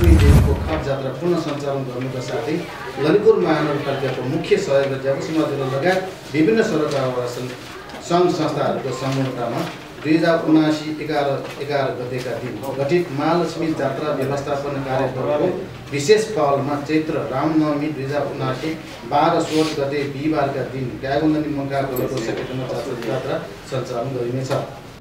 देवीको खट जात्रा पुनः सञ्चालन गर्नुका साथै ललितपुर महानगरपालिकाको मुख्य सहयोग ज्यापु समाजहरू लगायत विभिन्न सरकार सङ्घ संस्थाहरूको संलग्नतामा दुई हजार उनासी एघार एघार गतेका दिन गठित महालक्ष्मी जात्रा व्यवस्थापन कार्यक्रमको विशेष पहलमा चैत्र रामनवमी दुई हजार उनासी बाह्र सोह्र गते बिहिबारका दिन गागुन्दनी मङ्गाको सकेतमा जात्रा जात्रा सञ्चालन गरिनेछ।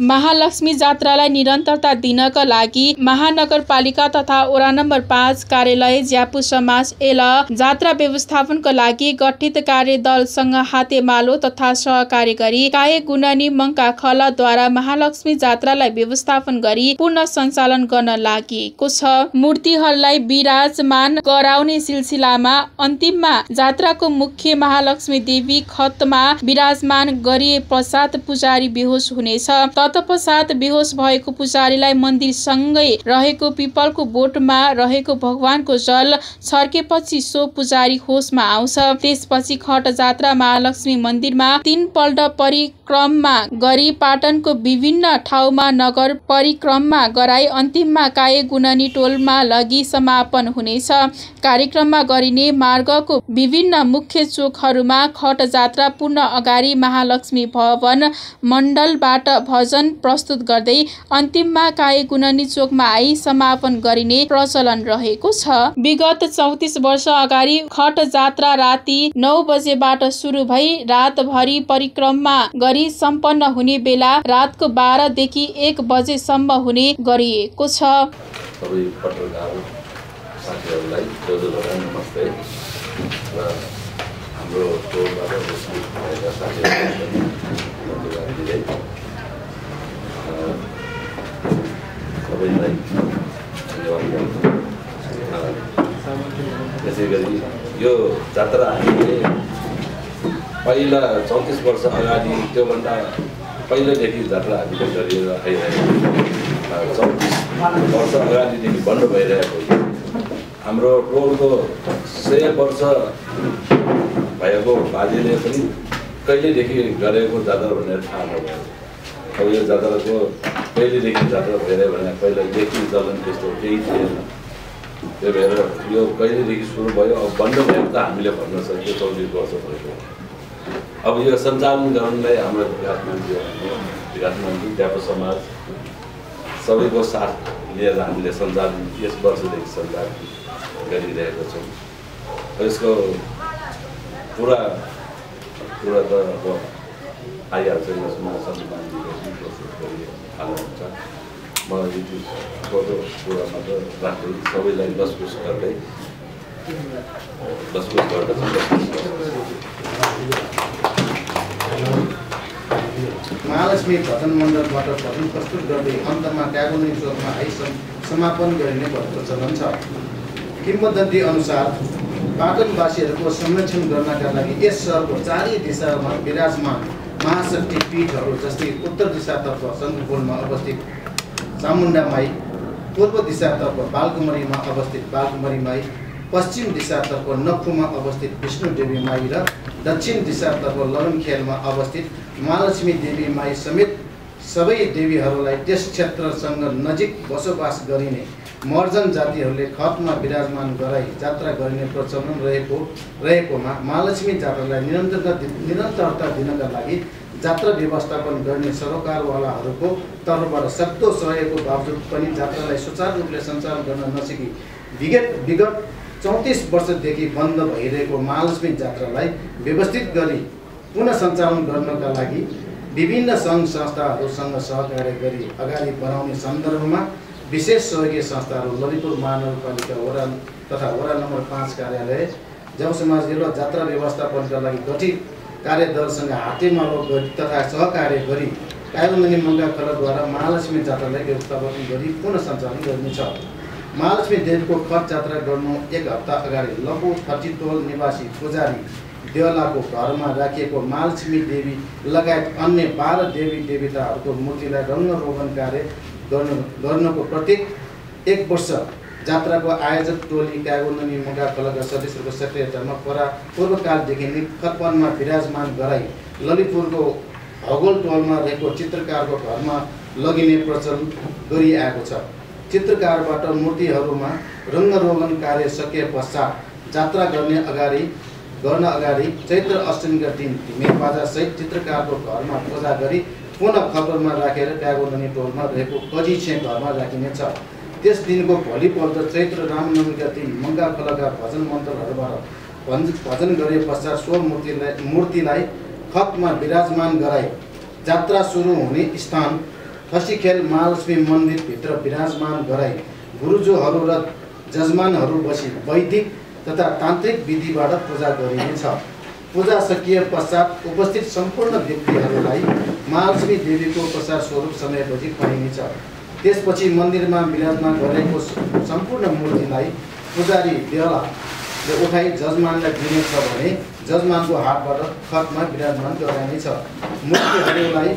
महालक्ष्मी जात्रालाई निरन्तरता दिनका लागि महानगरपालिका तथा वडा नम्बर पाँच कार्यालय ज्यापु समाज एल जात्रा व्यवस्थापनको लागि गठित कार्यदलसँग हातेमालो तथा सहकार्य गरी काय गुणनी मङ्का खलद्वारा महालक्ष्मी जात्रालाई व्यवस्थापन गरी पूर्ण सञ्चालन गर्न लागेको छ। मूर्तिहरूलाई विराजमान गराउने सिलसिलामा अन्तिममा जात्राको मुख्य महालक्ष्मी देवी खतमा विराजमान गरिए पश्चात पुजारी बेहोस हुनेछ। तत्पश्चात बेहोस भएको पुजारीलाई मन्दिरसँगै रहेको पिपलको बोटमा रहेको भगवानको जल छर्केपछि सो पुजारी होसमा आउँछ। त्यसपछि खट जात्रा महालक्ष्मी मन्दिरमा तीनपल्ट परिक्रमा गरी पाटनको विभिन्न ठाउँमा नगर परिक्रमा गराई अन्तिममा काय गुणनी टोलमा लगी समापन हुनेछ। कार्यक्रममा गरिने मार्गको विभिन्न मुख्य चोकहरूमा खट जात्रा पूर्ण अगाडि महालक्ष्मी भवन मण्डलबाट भजन प्रस्तुत गर्दै अन्तिममा काय गुणनी चोकमा आई समापन गरिने प्रचलन रहेको छ। विगत चौतिस वर्ष अगाडि खट जात्रा राति नौ बजेबाट सुरु भई रातभरि परिक्रमा गरी सम्पन्न हुने बेला रातको बाह्रदेखि एक बजेसम्म हुने गरिएको छ। हाम्रो सबैलाई त्यसै गरी यो जात्रा हामीले पहिला चौतिस वर्ष अगाडि त्योभन्दा पहिल्यैदेखि जात्रा हामीले गरेर आइरहेको चौतिस वर्ष अगाडिदेखि बन्द भइरहेको हाम्रो टोलको सय वर्ष भएको बाजेले पनि कहिलेदेखि गरेको जात्रा भनेर थाहा नभयो अब यो जात्राको कहिलेदेखि जात्रा भइरह्यो भने पहिलादेखि चलन त्यस्तो केही थिएन। त्यही भएर यो कहिलेदेखि सुरु भयो अब बन्द भएको त हामीले भन्न सक्यो चौबिस वर्ष भएको। अब यो सञ्चालन गर्नलाई हाम्रो विकास मन्त्री विकास मन्त्री व्यापक समाज सबैको साथ लिएर हामीले सञ्चालन यस वर्षदेखि सञ्चालन गरिरहेका छौँ। यसको पुरा पुरा त अब आइहाल्छ यसमा सञ्चालन प्रस्तुत गरिहाल्नुहुन्छ कुरामा त सबैलाई लसकुस गर्दै लसकुस गर्दछु महालक्ष्मी भजन मण्डलबाट भजन प्रस्तुत गर्दै अन्तमा ट्यागोनी चोकमा सम- समापन गरिने प्रचलन छ। किम्बदन्ती अनुसार पाटनवासीहरूको संरक्षण गर्नका लागि यस सहरको चारै दिशामा विराजमान महाशक्ति पीठहरू जस्तै उत्तर दिशातर्फ सन्दुपुरमा अवस्थित चामुण्डा माई पूर्व दिशातर्फ बालकुमारीमा अवस्थित बालकुमारी माई पश्चिम दिशातर्फ नखुमा अवस्थित विष्णु देवी माई र दक्षिण दिशातर्फ ललनखेलमा अवस्थित महालक्ष्मी देवी माई समेत सबै देवीहरूलाई त्यस क्षेत्रसँग नजिक बसोबास गरिने मर्जन जातिहरूले खतमा विराजमान गराई जात्रा गरिने प्रचलन रहेको रहेकोमा महालक्ष्मी जात्रालाई निरन्तरता निरन्तरता दिनका लागि जात्रा व्यवस्थापन गर्ने सरोकारवालाहरूको तर्फबाट सक्दो सहयोगको बावजुद पनि जात्रालाई सुचारू रूपले सञ्चालन गर्न नसकी विगत विगत चौतिस वर्षदेखि बन्द भइरहेको महालक्ष्मी जात्रालाई व्यवस्थित गरी पुनः सञ्चालन गर्नका लागि विभिन्न सङ्घ संस्थाहरूसँग सहकार्य गरी अगाडि बढाउने सन्दर्भमा विशेष सहयोगी संस्थाहरू ललितपुर महानगरपालिका वडा तथा वडा नम्बर पाँच कार्यालय जब समाज जिल्ला जात्रा व्यवस्थापनका लागि गठित कार्यदलसँग हातेमालो गरी तथा सहकार्य गरी कायलमनी मङ्गा खलद्वारा महालक्ष्मी जात्रालाई व्यवस्थापन गरी पुनः सञ्चालन गरिनेछ। महालक्ष्मी देवीको खट जात्रा गर्नु एक हप्ता अगाडि लघु थर्चिटोल निवासी पुजारी देवलाको घरमा राखिएको महालक्ष्मी देवी लगायत अन्य बाह्र देवी देवताहरूको मूर्तिलाई रङ्गरोगन कार्य गर्नु गर्नको प्रत्येक एक वर्ष। जात्राको आयोजक टोली कागोननी मुगा कलका सदस्यहरूको सक्रियतामा परा पूर्वकालदेखि नै खतवनमा विराजमान गराई ललितपुरको हगोल टोलमा रहेको चित्रकारको घरमा लगिने प्रचलन गरिआएको छ। चित्रकारबाट मूर्तिहरूमा रङ्गरोगन कार्य सके पश्चात जात्रा गर्ने अगाडि गर्न अगाडि चैत्र अष्टमीका दिन धिमे बाजासहित चित्रकारको घरमा पूजा गरी पुनः खबरमा राखेर प्यागोलनी टोलमा रहेको कजिछे घरमा राखिनेछ। त्यस दिनको भोलिपल्ट चैत्र रामनवमीका दिन मङ्गा खोलाका भजन मन्त्रहरूबाट भन् भजन गरे पश्चात सो मूर्तिलाई मूर्तिलाई खतमा विराजमान गराई जात्रा सुरु हुने स्थान खसीखेल महालक्ष्मी मन्दिरभित्र विराजमान गराई गुरुजोहरू र जजमानहरू बसी वैदिक तथा तान्त्रिक विधिबाट पूजा गरिनेछ। पूजा सकिए पश्चात उपस्थित सम्पूर्ण व्यक्तिहरूलाई महालक्ष्मी देवीको प्रसाद स्वरूप समयपछि खुवाइनेछ त्यसपछि मन्दिरमा विराजमान गरेको सम्पूर्ण मूर्तिलाई पुजारी बेलाले उठाई जजमानलाई दिनेछ भने जजमानको हातबाट खतमा विराजमान गराइनेछ। मूर्तिहरूलाई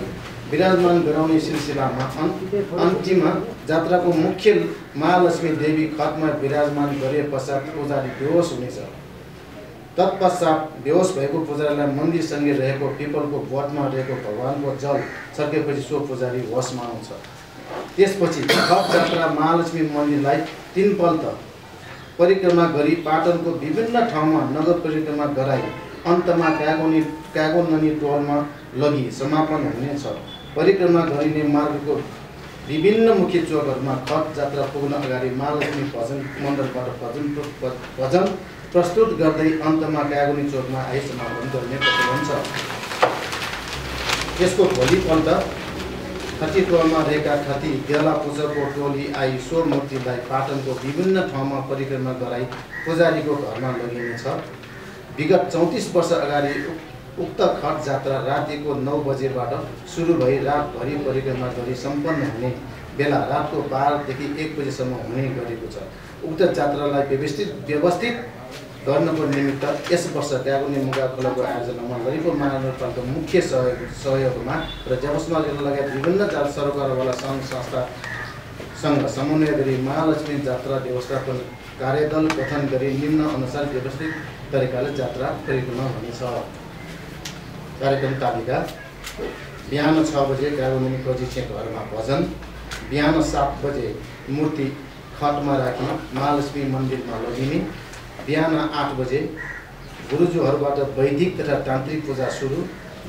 विराजमान गराउने सिलसिलामा अन्- अन्तिममा जात्राको मुख्य महालक्ष्मी देवी खतमा विराजमान गरे पश्चात पुजारी बेहोस हुनेछ। तत्पश्चात बेहोस भएको पुजारीलाई मन्दिरसँगै रहेको पिपलको बोटमा रहेको भगवान्को जल सकेपछि सो पुजारी होसमा आउँछ। त्यसपछि खप जात्रा महालक्ष्मी मन्दिरलाई तिनपल्ट परिक्रमा गरी पाटनको विभिन्न ठाउँमा नगर परिक्रमा गराई अन्तमा क्यागोनी क्यागोननी टोलमा लगी समापन हुनेछ। परिक्रमा गरिने मार्गको विभिन्न मुख्य चोकहरूमा खत जात्रा पुग्न अगाडि महालक्ष्मी भजन मण्डलबाट भजन भजन प्रस्तुत गर्दै अन्तमा क्यागोनी चोकमा आइ समापन गर्ने प्रचलन छ। यसको भोलिपल्ट खती टोलमा रहेका खती बेला पूजाको टोली आई सो मूर्तिलाई पाटनको विभिन्न ठाउँमा परिक्रमा गराई पुजारीको घरमा लगिनेछ। विगत चौतिस वर्ष अगाडि उक- उक्त खट जात्रा रातिको नौ बजेबाट सुरु भई रातभरि परिक्रमा गरी सम्पन्न हुने बेला रातको बाह्रदेखि एक बजेसम्म हुने गरेको छ। उक्त जात्रालाई व्यवस्थित व्यवस्थित गर्नको निमित्त यस वर्ष त्यागुनी मुगा खोलाको आयोजनामा ललितपुर महानगरपालिका मुख्य सहयोग सहयोगमा र जबसमा लगायत विभिन्न जात सरकारवाला सङ्घ संस्थासँग समन्वय गरी महालक्ष्मी जात्रा व्यवस्थापन कार्यदल गठन गरी निम्न अनुसार व्यवस्थित तरिकाले जात्रा परिक्रमा हुनेछ। कार्यक्रम तालिका बिहान छ बजे गाउमुनि कजिछे घरमा भजन बिहान सात बजे मूर्ति खटमा राखी महालक्ष्मी मन्दिरमा लगिने बिहान आठ बजे गुरुजूहरूबाट वैदिक तथा तान्त्रिक पूजा सुरु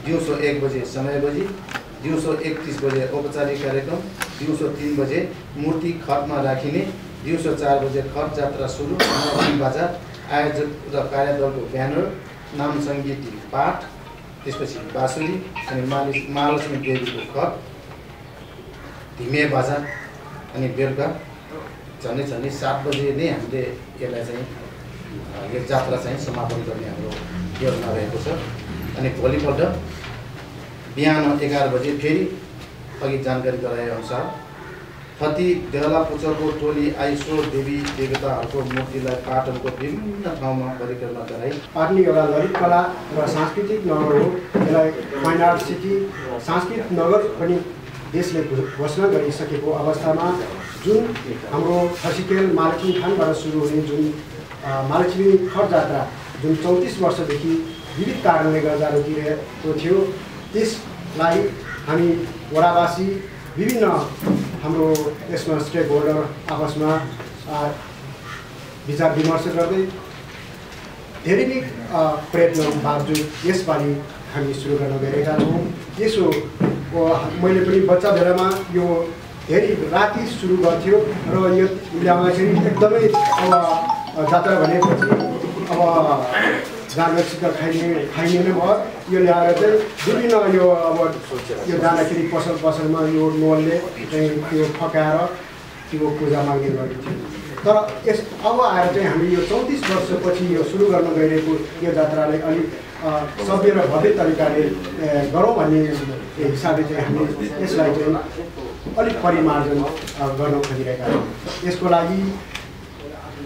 दिउँसो एक बजे समय बजी दिउँसो एकतिस बजे औपचारिक कार्यक्रम दिउँसो तिन बजे मूर्ति खटमा राखिने दिउँसो चार बजे खट जात्रा सुरु बाजा आयोजक र कार्यदलको ब्यानर नाम सङ्गीत पाठ त्यसपछि बाँसुरी अनि महालक्ष्मी देवीको खट धिमे बाजा अनि बेलुका झन्डै झन्डै सात बजे नै हामीले यसलाई चाहिँ अ, यो जात्रा चाहिँ समापन गर्ने हाम्रो योजना रहेको छ। अनि भोलिपल्ट बिहान एघार बजे फेरि अघि जानकारी गराएअनुसार खती देहला पुच्छरको टोली आइसो देवी देवताहरूको मूर्तिलाई पाटनको विभिन्न ठाउँमा परिक्रमा गराई पाटनी एउटा ललित कला र सांस्कृतिक नगर हो। यसलाई फाइन आर्ट सिटी सांस्कृतिक नगर पनि देशले घोषणा गरिसकेको अवस्थामा जुन हाम्रो खसिकेल महालक्ष्मी थानबाट सुरु हुने जुन महालक्ष्मी खट जात्रा जुन चौतिस वर्षदेखि विविध कारणले गर्दा रोकिरहेको थियो त्यसलाई हामी वडावासी विभिन्न हाम्रो यसमा स्टेक होल्डर आपसमा विचार विमर्श गर्दै धेरै नै प्रयत्न बावजुद यसपालि हामी सुरु गर्न गएका छौँ। यसो मैले पनि बच्चा बेलामा यो धेरै राति सुरु गर्थ्यो र यो ल्याउँदाखेरि एकदमै जात्रा भनेपछि अब जानसित खाइने खाइने नै भयो। यो ल्याएर चाहिँ विभिन्न यो अब यो जाँदाखेरि पसल पसलमा यो नोलले चाहिँ त्यो फकाएर त्यो पूजा माग्ने गरिन्थ्यो तर यस अब आएर चाहिँ हामी यो चौतिस वर्षपछि यो सुरु गर्न गइरहेको यो जात्रालाई अलिक सभ्य र भव्य तरिकाले गरौँ भन्ने हिसाबले चाहिँ हामी यसलाई चाहिँ अलिक परिमार्जन गर्न खोजिरहेका छौँ। यसको लागि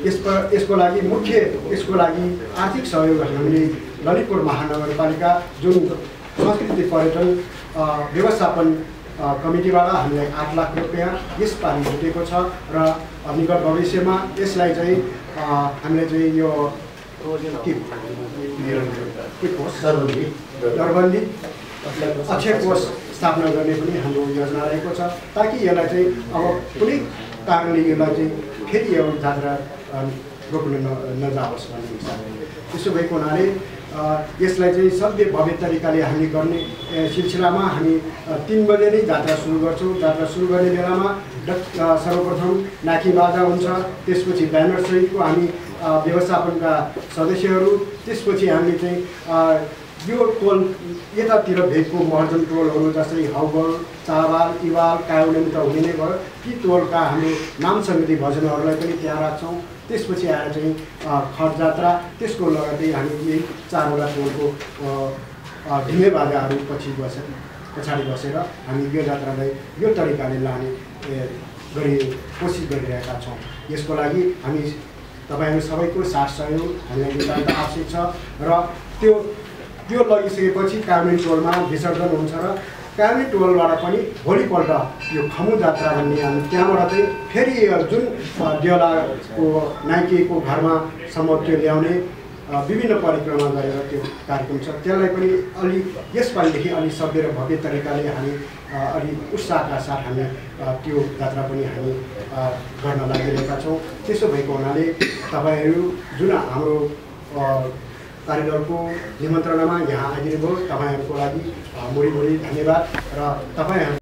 यसको यसको लागि मुख्य यसको लागि आर्थिक सहयोग हामीले ललितपुर महानगरपालिका जुन संस्कृति पर्यटन व्यवस्थापन कमिटीबाट हामीलाई आठ लाख रुपियाँ यसपालि छुटेको छ र निकट भविष्यमा यसलाई चाहिँ हामीले चाहिँ यो के के कोष? दरबन्दी। अक्षय कोष। स्थापना गर्ने पनि हाम्रो योजना रहेको छ ताकि यसलाई चाहिँ अब कुनै कारणले यसलाई चाहिँ फेरि यो जात्रा रोक्न न नजाओस् भन्ने हिसाबले। त्यसो भएको हुनाले यसलाई चाहिँ सभ्य भव्य तरिकाले हामी गर्ने सिलसिलामा हामी तिन बजे नै जात्रा सुरु गर्छौँ। जात्रा सुरु गर्ने बेलामा सर्वप्रथम नाकी बाजा हुन्छ। त्यसपछि ब्यानरसहितको हामी व्यवस्थापनका सदस्यहरू त्यसपछि हामीले चाहिँ यो टोल यतातिर भेगको महर्जन टोलहरू जस्तै हौगल चावाल इवाल काउलेन त हुने नै भयो। ती टोलका हाम्रो नाम समिति भजनहरूलाई पनि त्यहाँ राख्छौँ। त्यसपछि आएर चाहिँ खट जात्रा त्यसको लगतै हामी यही चारवटा टोलको ढिमे बाजाहरू पछि बसेर पछाडि बसेर हामी यो जात्रालाई यो तरिकाले लाने गरी कोसिस गरिरहेका छौँ। यसको लागि हामी तपाईँहरू सबैको साथ सहयोग हामीलाई नितान्त आवश्यक छ र त्यो त्यो लगिसकेपछि कामी टोलमा विसर्जन हुन्छ र कामी टोलबाट पनि भोलिपल्ट यो खमु जात्रा भन्ने हामी त्यहाँबाट चाहिँ फेरि जुन देउलाको नाइकेको घरमासम्म त्यो ल्याउने विभिन्न परिक्रमा गरेर त्यो कार्यक्रम छ। त्यसलाई पनि अलि यसपालिदेखि अलि सभ्य र भव्य तरिकाले हामी अलि उत्साहका साथ हामी त्यो जात्रा पनि हामी गर्न लागिरहेका छौँ। त्यसो भएको हुनाले तपाईँहरू जुन हाम्रो कार्यदलको निमन्त्रणामा यहाँ आइदिनु भयो तपाईँहरूको लागि मुडी मुडी धन्यवाद। र तपाईँहरू